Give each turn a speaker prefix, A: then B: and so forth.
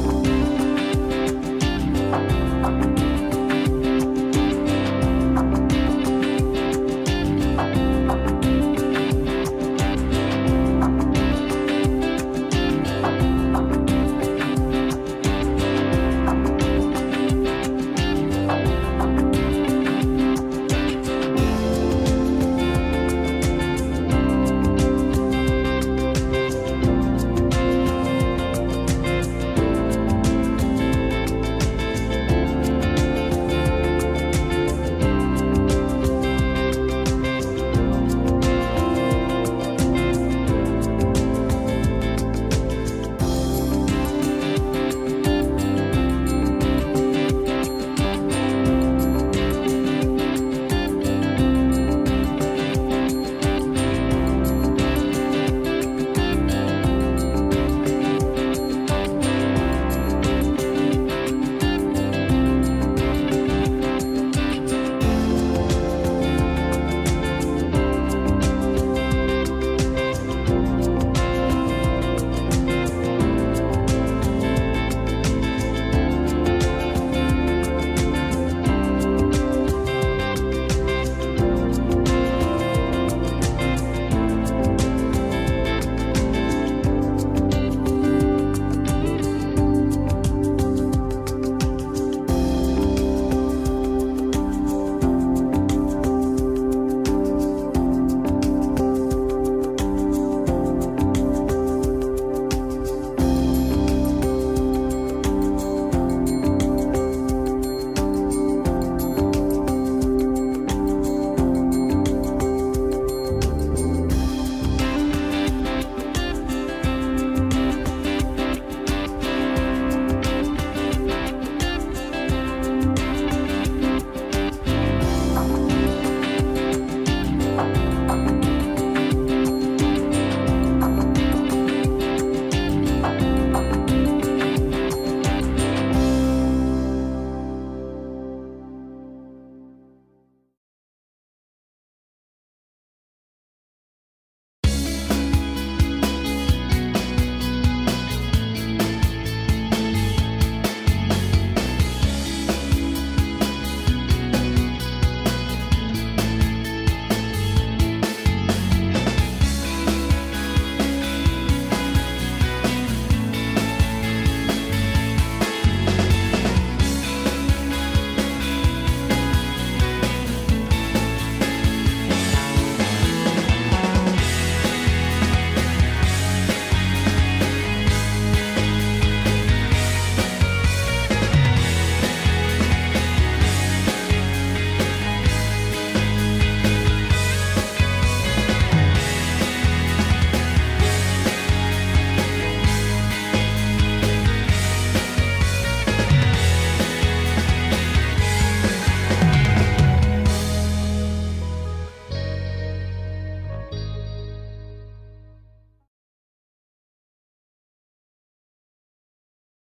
A: you.